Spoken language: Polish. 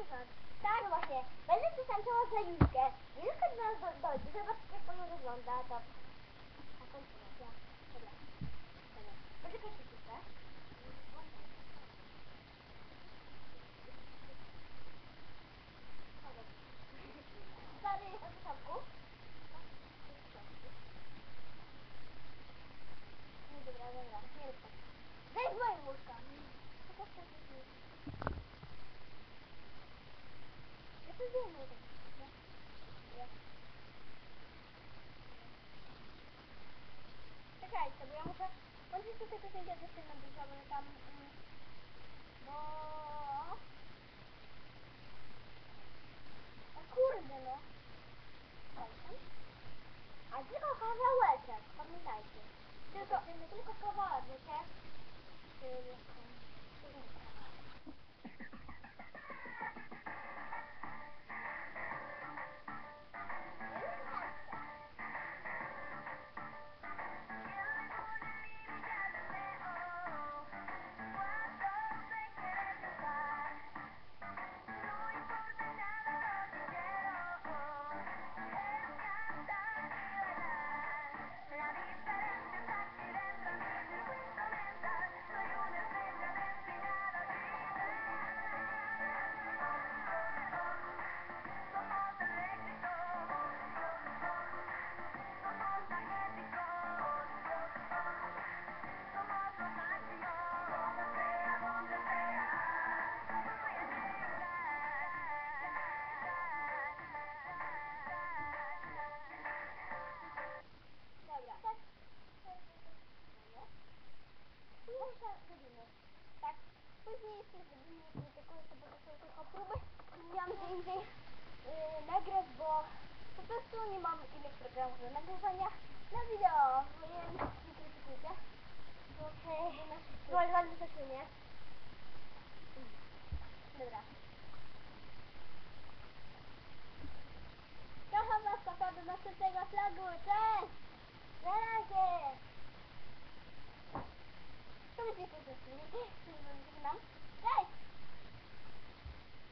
Dobrze, tak. Właśnie. Będę przystępował za Julkę. Julka do nas. Zobaczcie jak ona wygląda. To... A kończymy. Ja. Czekajcie, bo ja muszę... Może tutaj piosenkę jeszcze napisać, bo tam... Bo... O kurde, no. A tylko kawałeczek, pamiętajcie. Tylko, tylko kawałek, wiecie? Tylko- Zrobimy krytykuję to, bo nagrać, bo po prostu nie mam innych programów do nagrywania na wideo, więc nie krytykujcie. Okej. Okay. Ładnie to nie. Dobra. Kocham was, papa, do następnego flagu. Cześć! Na razie!